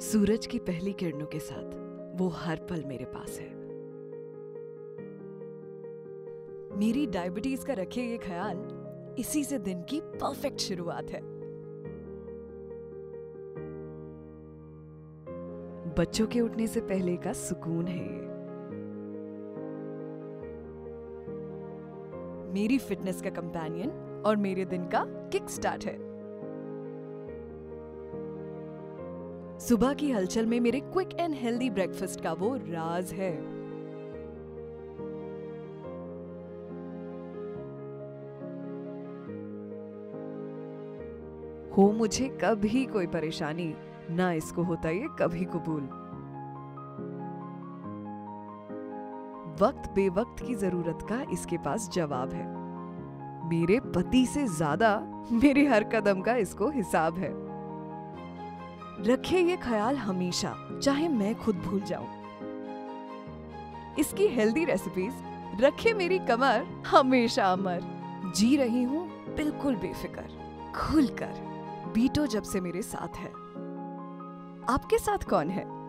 सूरज की पहली किरणों के साथ, वो हर पल मेरे पास है। मेरी डायबिटीज़ का रखे ये ख्याल, इसी से दिन की परफेक्ट शुरुआत है। बच्चों के उठने से पहले का सुकून है ये। मेरी फिटनेस का कंपेनियन और मेरे दिन का किक स्टार्ट है। सुबह की हलचल में मेरे क्विक एंड हेल्दी ब्रेकफास्ट का वो राज है। हो मुझे कभी कोई परेशानी, ना इसको होता ये कभी कबूल। वक्त बेवक्त की ज़रूरत का इसके पास जवाब है। मेरे पति से ज़्यादा मेरे हर कदम का इसको हिसाब है। रखे ये ख्याल हमेशा, चाहे मैं खुद भूल जाऊँ। इसकी हेल्दी रेसिपीज़ रखे मेरी कमर हमेशा अमर। जी रही हूँ, बिल्कुल बेफिक्र, खुलकर। बीटो जब से मेरे साथ है। आपके साथ कौन है?